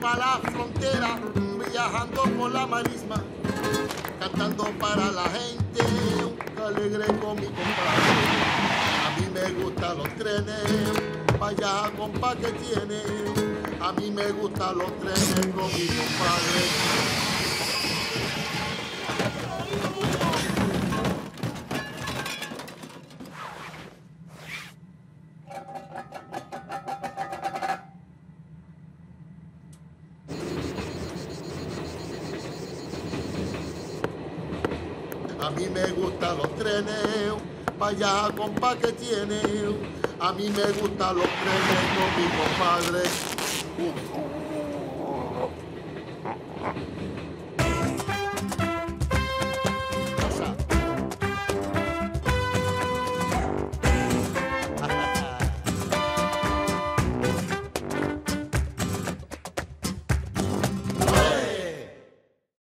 pa' la frontera, viajando por la marisma, cantando para la gente, un alegre con mi compadre. A mí me gustan los trenes, vaya compa que tiene. A mí me gustan los trenes con mi compadre. A mí me gustan los trenes, vaya compa que tiene. A mí me gustan los trenes con mi compadre.